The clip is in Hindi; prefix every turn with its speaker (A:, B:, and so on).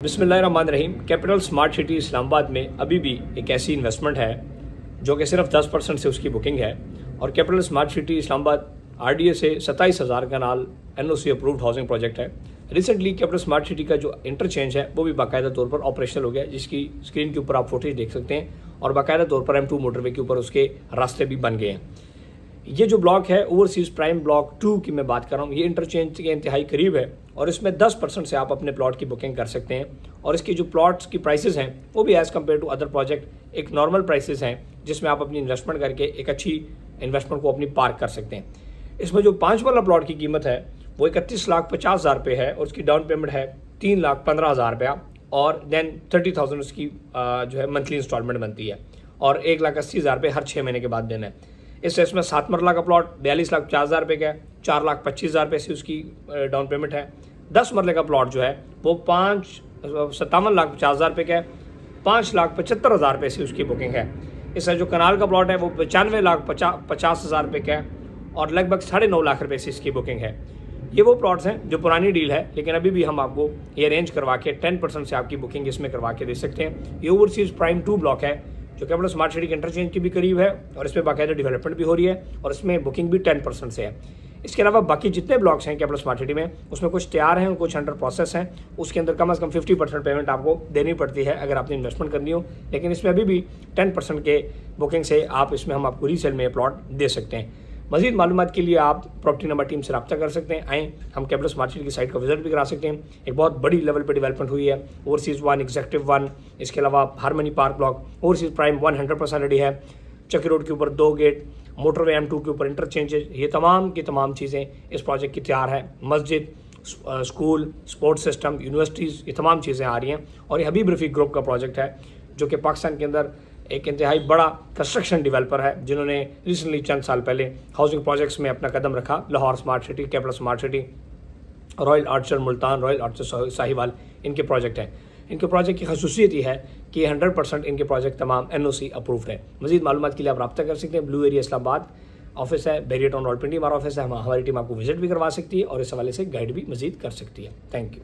A: Rahim Capital Smart City Islamabad में अभी भी एक ऐसी इन्वेस्टमेंट है, जो कि सिर्फ़ 10 परसेंट से उसकी बुकिंग है। और Capital Smart City Islamabad RDA से सत्ताईस हज़ार का नाल एनओसी अप्रूव्ड हाउसिंग प्रोजेक्ट है। रिसेंटली कैपिटल स्मार्ट सिटी का जो इंटरचेंज है, वो भी बाकायदा तौर पर ऑपरेशनल हो गया, जिसकी स्क्रीन के ऊपर आप फोटेज देख सकते हैं। और बाकायदा तौर पर एम टू मोटरवे के ऊपर उसके रास्ते भी बन गए हैं। ये जो ब्लॉक है ओवरसीज प्राइम ब्लॉक टू की मैं बात कर रहा हूँ, ये इंटरचेंज के इंतहाई करीब है। और इसमें 10 परसेंट से आप अपने प्लॉट की बुकिंग कर सकते हैं। और इसकी जो प्लॉट्स की प्राइसेस हैं, वो भी as compare to other project एक नॉर्मल प्राइसेस हैं, जिसमें आप अपनी इन्वेस्टमेंट करके एक अच्छी इन्वेस्टमेंट को अपनी पार्क कर सकते हैं। इसमें जो पाँच वाला प्लॉट की कीमत है, वो इकतीस लाख पचास हज़ार रुपये है, और उसकी डाउन पेमेंट है तीन लाख पंद्रह हज़ार रुपया, और देन थर्टी थाउज़ेंड उसकी जो है मंथली इंस्टॉलमेंट बनती है, और एक लाख अस्सी हज़ार रुपये हर छः महीने के बाद देना है। इस इसमें सात मरला का प्लॉट बयालीस लाख पचास हज़ार रुपये का है, चार लाख पच्चीस हज़ार रुपये से उसकी डाउन पेमेंट है। दस मरले का प्लॉट जो है, वो पाँच सत्तावन लाख पचास हज़ार रुपये का है, पाँच लाख पचहत्तर हज़ार रुपये से उसकी बुकिंग है। इसका जो कनाल का प्लॉट है, वो पचानवे लाख पचा, पचास हज़ार रुपये का है और लगभग साढ़े नौ लाख रुपये से इसकी बुकिंग है। ये वो प्लॉट्स हैं जो पुरानी डील है, लेकिन अभी भी हम आपको ये अरेंज करवा के टेन परसेंट से आपकी बुकिंग इसमें करवा के दे सकते हैं। ये ओवरसीज प्राइम टू ब्लॉक है जो कि कैपिटल स्मार्ट सिटी के इंटरचेंज के भी करीब है और इसमें बाकायदा डेवलपमेंट भी हो रही है और इसमें बुकिंग भी टेन परसेंट से है। इसके अलावा बाकी जितने ब्लॉक्स हैं कैपिटल स्मार्ट सिटी में, उसमें कुछ तैयार हैं कुछ अंडर प्रोसेस हैं। उसके अंदर कम अज़ कम फिफ्टी परसेंट पेमेंट आपको देनी पड़ती है अगर आपने इन्वेस्टमेंट करनी हो। लेकिन इसमें अभी भी टेन परसेंट के बुकिंग से आप इसमें हम आपको रीसेल में प्लॉट दे सकते हैं। मजीद मालूम के लिए आप प्रॉपर्टी नंबर टीम से रब्ता कर सकते हैं। आएँ, हम कैपिटल स्मार्ट सिटी की साइट का विज़िट भी करा सकते हैं। एक बहुत बड़ी लेवल पर डेवलपमेंट हुई है। ओवरसीज़ वन एग्जेक्टिव वन इसके अलावा Harmony Park block overseas prime one hundred percent ready है। चक्की रोड के ऊपर दो गेट मोटरवे एम टू के ऊपर इंटरचेंजेज ये तमाम की तमाम चीज़ें इस प्रोजेक्ट की तैयार है। मस्जिद स्कूल स्पोर्ट्स सिस्टम यूनिवर्सिटीज़ ये तमाम चीज़ें आ रही हैं। और ये हबीब रफ़ी ग्रुप का प्रोजेक्ट है, जो कि पाकिस्तान के अंदर एक इंतहाई बड़ा कंस्ट्रक्शन डेवलपर है, जिन्होंने रिसेंटली चंद साल पहले हाउसिंग प्रोजेक्ट्स में अपना कदम रखा। Lahore Smart City Capital Smart City Royal Archer Multan Royal Archer Sahiwal इनके प्रोजेक्ट हैं। इनके प्रोजेक्ट की खसूसियत यह है कि हंड्रेड परसेंट इनके प्रोजेक्ट तमाम एन ओ सी अप्रूव्ड है। मजीद मालूम के लिए आप रब्ता कर सकते हैं। ब्लू एरिया इस्लामाबाद ऑफ़िस है बेरियट ऑन रोड पिंडी हमारा ऑफ़िस है। हमारी टीम आपको विज़िट भी करवा सकती है और इस हवाले से गाइड भी मजीद कर सकती है। Thank you